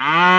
Mm-hmm.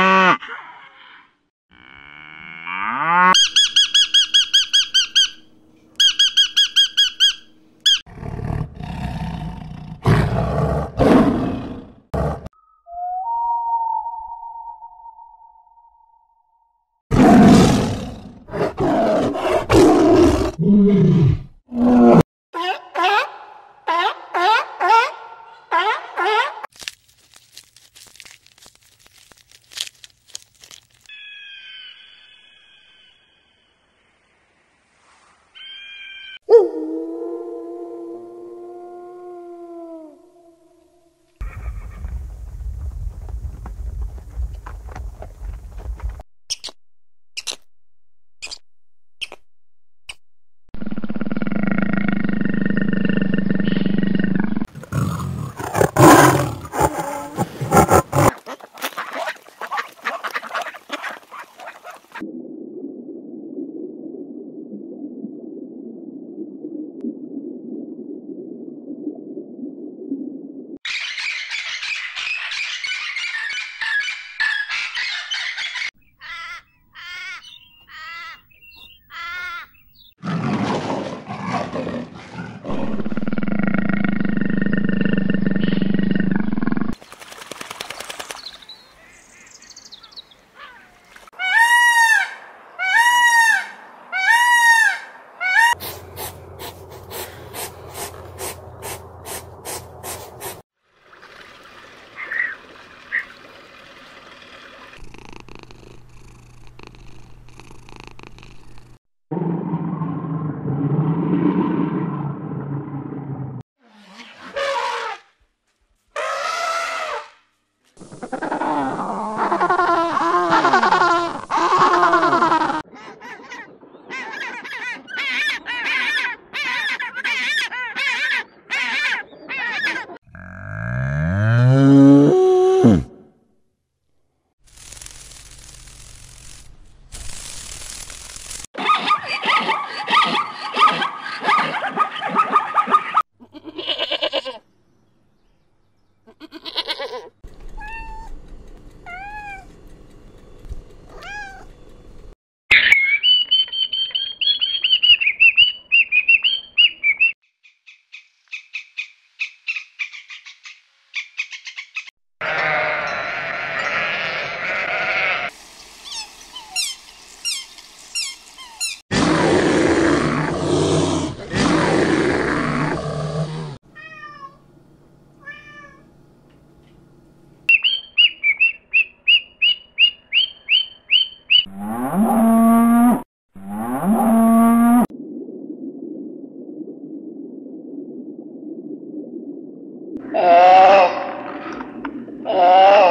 Oh.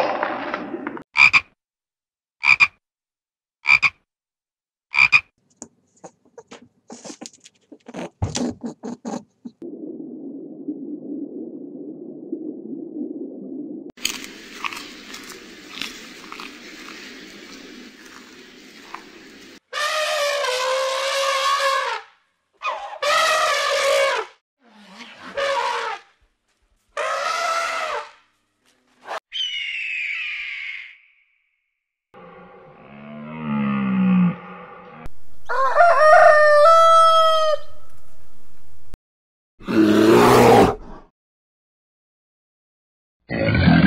Amen.